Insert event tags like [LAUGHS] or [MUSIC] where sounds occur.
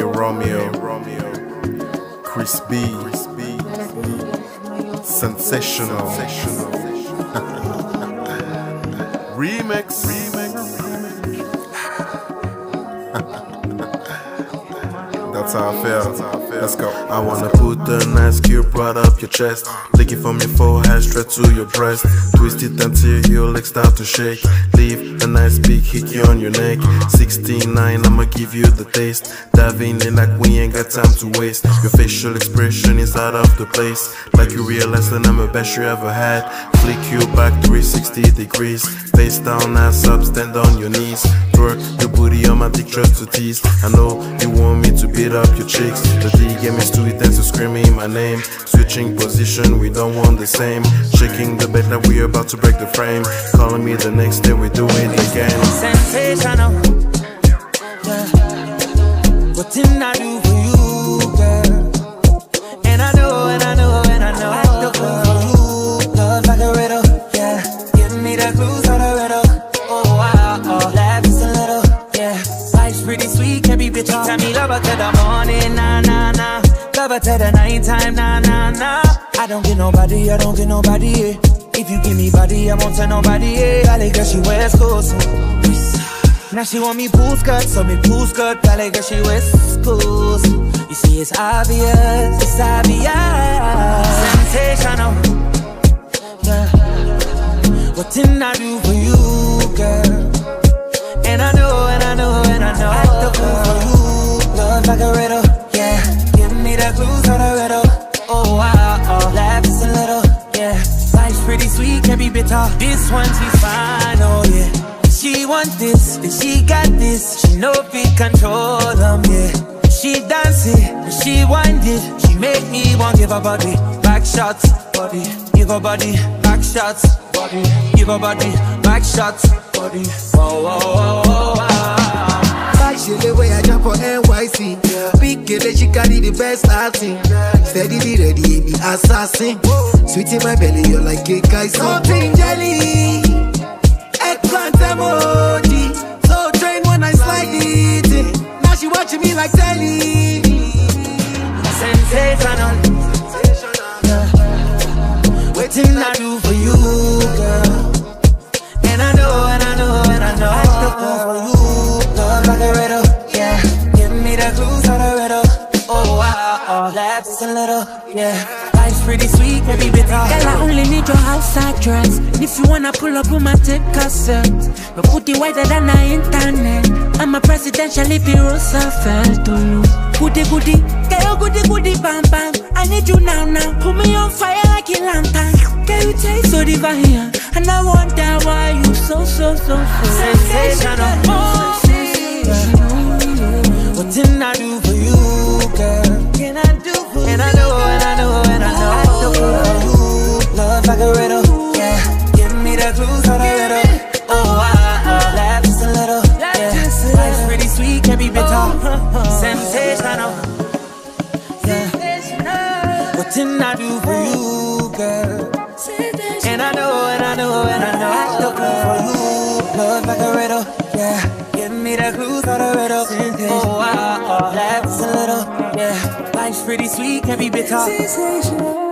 aka Romeo, Chris B, Sensational, [LAUGHS] Remix, That's how I feel. Let's go. I wanna put the nice cube right up your chest. Lick it from your forehead straight to your breast. Twist it until your legs start to shake. Leave a nice big hickey on your neck. 69, I'ma give you the taste. Diving in like we ain't got time to waste. Your facial expression is out of the place. Like you realize that I'm the best you ever had. Flick you back 360 degrees. Face down, ass up, stand on your knees. Twerk booty on my dick just to tease. I know you want me to beat up your cheeks. The D game is too intense to screaming my name. Switching position, we don't want the same. Shaking the bed like we're about to break the frame. Calling me the next day, we do it again. sensational. Life's pretty sweet, can be bitter. Tell me love her to the morning, nah, nah, nah. Love her to the nighttime, nah, nah, nah. I don't get nobody, I don't get nobody, yeah. If you give me body, I won't tell nobody, yeah. Valley girl, she wears clothes. Now she want me pool skirt, so me pool skirt. Valley girl, she wears schools. You see, it's obvious, it's obvious. Sensational. This one, she's fine, oh, yeah. She want this, she got this. She know fi control them, yeah. She dance it, she wind it. She make me want give her body back shots, body. Give her body back shots, body. Give her body back shots, body. Whoa, whoa, whoa, whoa, wow. NYC. Big girl, she carry the best acting. Steadily ready, be assassin. Sweet in my belly, you're like a guy. Something jelly. Eggplant emoji. So train when I slide it. in. Now she watching me like telly. Sensational. Yeah. Waiting I do for you, just a little, yeah. Life's pretty sweet, be bitter. Girl, I only need your outside dress. If you wanna pull up on my tape cassette, your booty whiter than the internet. I'm a presidential if you Roosevelt you. Goody goody, girl, goody goody, bam bam. I need you now now. Put me on fire like a lantern. Girl, you taste so divine, and I wonder why you so so so so Sensational. Oh, Life's pretty sweet, can be bitter. Sensational, yeah. What didn't I do for you, girl? And I know, and I know, and I know. I do for you. Love like a riddle, yeah. Give me the clues of the riddle. Oh, laugh just a little, yeah. Life's pretty sweet, can be bitter. Sensational.